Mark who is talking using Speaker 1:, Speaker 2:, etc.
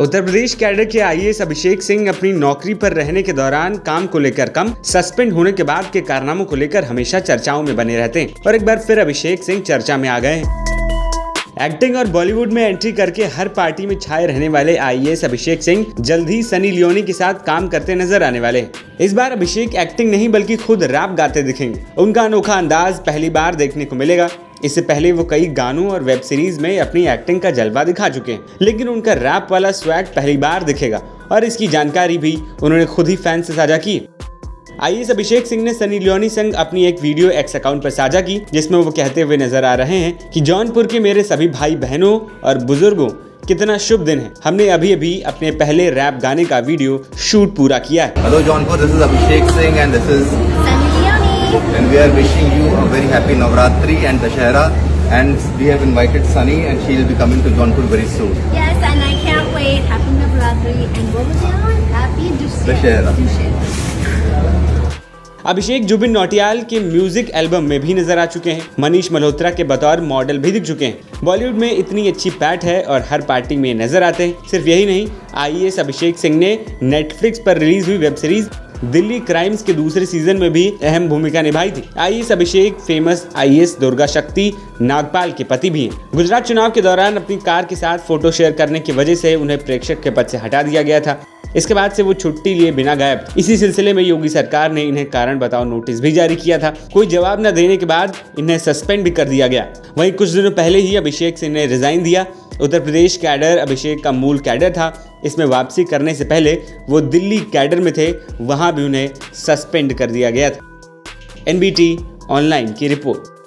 Speaker 1: उत्तर Pradesh cadre के IAS Abhishek Singh अपनी नौकरी पर रहने के दौरान काम को लेकर कम, सस्पेंड होने के बाद के कारनामों को लेकर हमेशा चर्चाओं में बने रहते हैं। और एक बार फिर अभिषेक सिंह चर्चा में आ गए एक्टिंग और बॉलीवुड में एंट्री करके हर पार्टी में छाए रहने वाले आईएएस अभिषेक सिंह जल्द ही सनी लियोनी के साथ काम करते नज़र आने वाले इस बार अभिषेक एक्टिंग नहीं, बल्कि खुद रैप गाते दिखेंगे। उनका अनोखा अंदाज पहली बार देखने को मिलेगा। इससे पहले वो कई गानों और वेब सीरीज़ में अपनी एक्टिंग का जलवा दिखा चुके हैं। लेकिन उनका रैप वाला स्वैग पहली बार दिखेगा। और इसकी जानकारी भी उन्होंने खुद ही फ़ैन से साझा की। आईएस अभिषेक सिंह ने सनी लियोनी संग अपनी एक वीडियो एक्स अकाउंट पर साझा की, जिसमें वो कहते हुए नज़र आ रहे हैं कि जौनपुर के मेरे सभी भाई बहनों और बुज़ुर्गों, कितना शुभ दिन है। हमने अभी अभी अपने पहले रैप गाने का वीडियो शूट पूरा किया है।
Speaker 2: Hello Jaunpur this is Abhishek Singh and this is and we are wishing you a very happy Navratri and Dashera and we have invited Sunny and she will be coming to Jaunpur very soon.
Speaker 3: Yes, and I can't wait. Happy Navratri and what was one? Happy
Speaker 2: Dashera.
Speaker 1: Abhishek Jubin Nautiyal के music album में भी नज़र आ चुके हैं मनीष मल्होत्रा के बतौर model भी दिख चुके हैं बॉलीवुड में इतनी अच्छी पैट है और हर पार्टी में नज़र आते हैं सिर्फ़ यही नहीं आईएस अभिषेक सिंह ने नेटफ्लिक्स पर रिलीज़ हुई वेब सीरीज़ दिल्ली क्राइम्स के दूसरे सीज़न में भी अहम भूमिका निभाई थी। I Abhishek, famous IAS Durga Shakti, Nagpal के पति भी हैं। गुजरात चुनाव के दौरान अपनी कार के साथ फ़ोटो शेयर करने की वजह से उन्हें प्रेक्षक के पद से हटा दिया गया था। इसके बाद से वो छुट्टी लिए बिना गायब। इसी सिलसिले में योगी सरकार ने इन्हें कारण बताओ नोटिस भी जारी किया था। कोई जवाब न देने के बाद इन्हें सस्पेंड भी कर दिया गया। वहीं कुछ दिनों पहले ही अभिषेक सिंह ने रिजाइन दिया। उत्तर प्रदेश कैडर अभिषेक का मूल कैडर था। इसमें वापसी करने से पहले वो दिल्ली कैडर में थे। वहाँ भी उन्हें सस्पेंड कर दिया गया था। एनबीटी ऑनलाइन की रिपोर्ट।